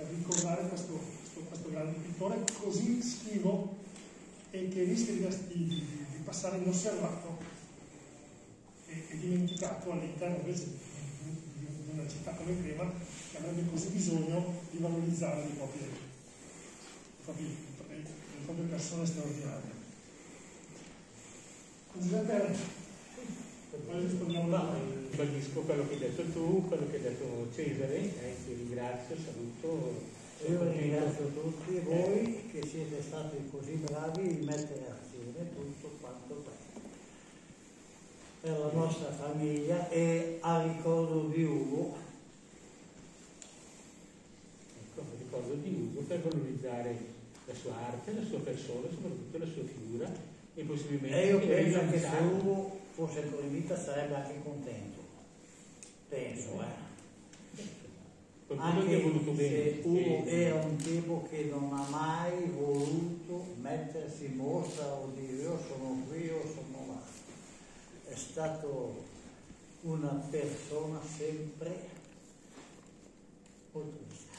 a ricordare questo, questo, questo grande pittore così schivo e che rischia di, di, di passare inosservato e, e dimenticato all'interno invece di, di, una città come Crema che avrebbe così bisogno di valorizzare le proprie, le proprie, le proprie persone straordinarie. Considerate, poi rispondiamo là ribadisco quello che hai detto tu, quello che hai detto Cesare, eh, ti ringrazio, saluto. Io ringrazio tutti voi che siete stati così bravi di mettere assieme tutto quanto per, per la nostra famiglia e a ricordo di Ugo. Ecco, a ricordo di Ugo per valorizzare la sua arte, la sua persona, soprattutto la sua figura e possibilmente... E io penso che se Ugo fosse ancora in vita sarebbe anche contento. Penso, eh. Anche se uno era un tipo che non ha mai voluto mettersi in mostra o dire io sono qui o sono là. È stato una persona sempre ottimista.